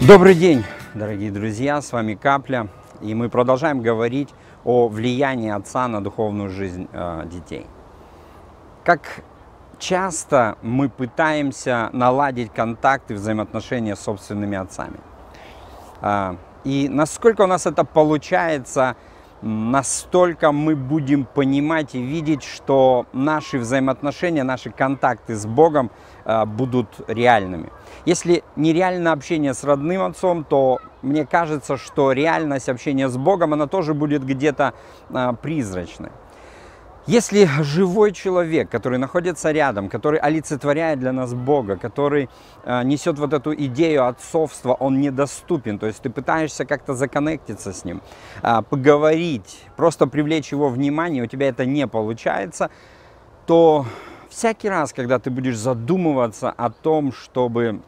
Добрый день, дорогие друзья, с вами Капля, и мы продолжаем говорить о влиянии отца на духовную жизнь э, детей. Как часто мы пытаемся наладить контакты, взаимоотношения с собственными отцами. Э, и насколько у нас это получается, настолько мы будем понимать и видеть, что наши взаимоотношения, наши контакты с Богом э, будут реальными. Если нереально общение с родным отцом, то мне кажется, что реальность общения с Богом, она тоже будет где-то э, призрачной. Если живой человек, который находится рядом, который олицетворяет для нас Бога, который э, несет вот эту идею отцовства, он недоступен, то есть ты пытаешься как-то законнектиться с ним, э, поговорить, просто привлечь его внимание, у тебя это не получается, то всякий раз, когда ты будешь задумываться о том, чтобы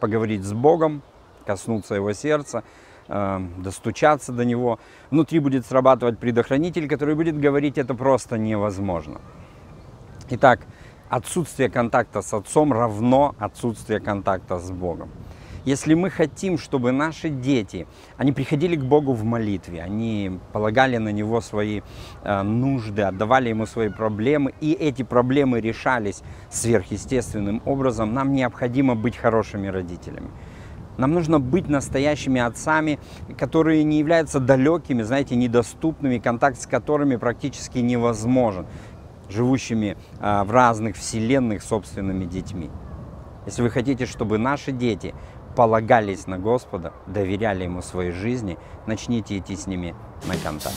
поговорить с Богом, коснуться его сердца, достучаться до него. Внутри будет срабатывать предохранитель, который будет говорить, это просто невозможно. Итак, отсутствие контакта с Отцом равно отсутствие контакта с Богом. Если мы хотим, чтобы наши дети, они приходили к Богу в молитве, они полагали на Него свои э, нужды, отдавали Ему свои проблемы, и эти проблемы решались сверхъестественным образом, нам необходимо быть хорошими родителями. Нам нужно быть настоящими отцами, которые не являются далекими, знаете, недоступными, контакт с которыми практически невозможен, живущими а, в разных вселенных собственными детьми. Если вы хотите, чтобы наши дети полагались на Господа, доверяли Ему своей жизни, начните идти с ними на контакт.